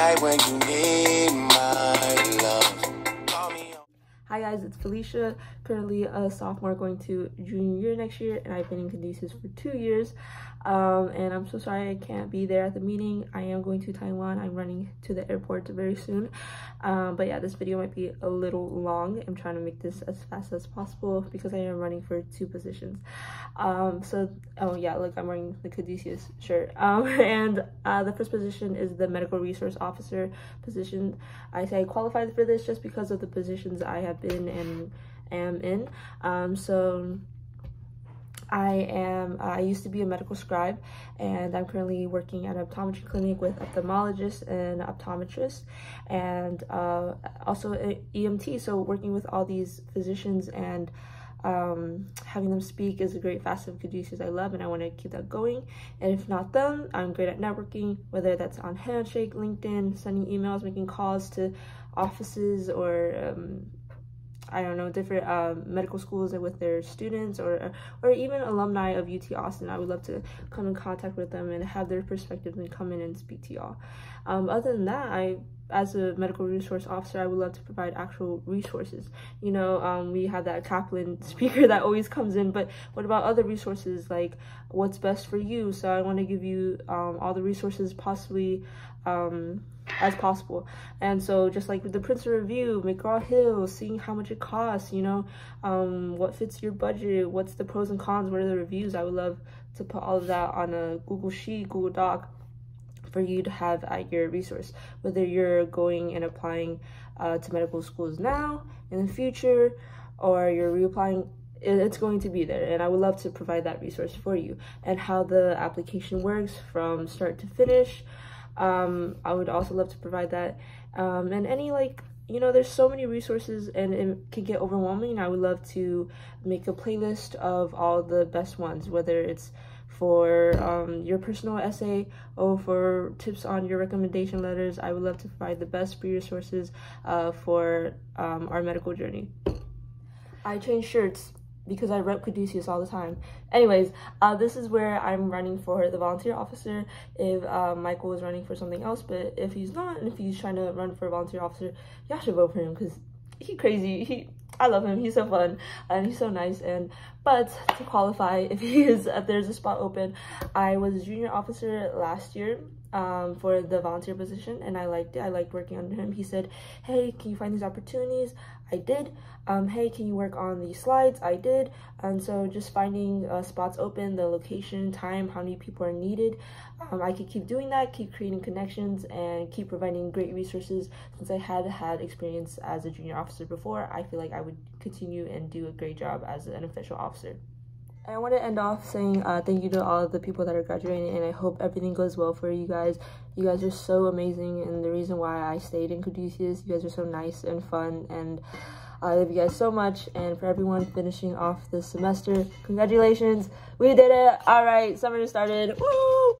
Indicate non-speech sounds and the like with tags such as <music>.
when you need my love. Hi guys, it's Felishia, currently a sophomore going to junior year next year, and I've been in Caduceus for two years. Um, and I'm so sorry I can't be there at the meeting. I am going to Taiwan. I'm running to the airport very soon. Um, but yeah, this video might be a little long. I'm trying to make this as fast as possible because I am running for two positions. Um, so, oh yeah, look, I'm wearing the Caduceus shirt. <laughs> Um, and uh, the first position is the medical resource officer position. I say I qualified for this just because of the positions I have been and am in. Um, so I am, uh, I used to be a medical scribe and I'm currently working at an optometry clinic with ophthalmologists and optometrists and uh, also EMT. So working with all these physicians and um, having them speak is a great facet of Caduceus I love and I want to keep that going. And if not them, I'm great at networking, whether that's on Handshake, LinkedIn, sending emails, making calls to offices or um, I don't know, different uh, medical schools with their students or, or even alumni of UT Austin. I would love to come in contact with them and have their perspective and come in and speak to y'all. Um, other than that, I as a medical resource officer, I would love to provide actual resources. You know, um, we have that Kaplan <laughs> speaker that always comes in, but what about other resources like what's best for you? So I want to give you um, all the resources possibly um, as possible. And so just like with the Princeton Review, McGraw-Hill, seeing how much it costs, you know, um, what fits your budget, what's the pros and cons, what are the reviews. I would love to put all of that on a Google Sheet, Google Doc, for you to have at your resource, whether you're going and applying uh, to medical schools now, in the future, or you're reapplying it's going to be there and I would love to provide that resource for you and how the application works from start to finish. Um, I would also love to provide that um, and any like you know there's so many resources and it can get overwhelming. I would love to make a playlist of all the best ones whether it's for um, your personal essay or for tips on your recommendation letters. I would love to provide the best free resources uh, for um, our medical journey. I change shirts because I rep Caduceus all the time. Anyways, uh, this is where I'm running for the volunteer officer if uh, Michael is running for something else, but if he's not, and if he's trying to run for a volunteer officer, y'all should vote for him because he crazy. He I love him. He's so fun and he's so nice. And but to qualify, <laughs> if he is, if there's a spot open, I was a junior officer last year um, for the volunteer position, and I liked it. I liked working under him. He said, "Hey, can you find these opportunities?" I did. Um, hey, can you work on these slides? I did. And so just finding uh, spots open, the location, time, how many people are needed. Um, I could keep doing that, keep creating connections, and keep providing great resources. Since I had had experience as a junior officer before, I feel like I would continue and do a great job as an official officer. I want to end off saying uh, thank you to all of the people that are graduating and I hope everything goes well for you guys. You guys are so amazing and the reason why I stayed in Caduceus, you guys are so nice and fun and I love you guys so much and for everyone finishing off this semester, congratulations, we did it. All right, summer just started. Woo!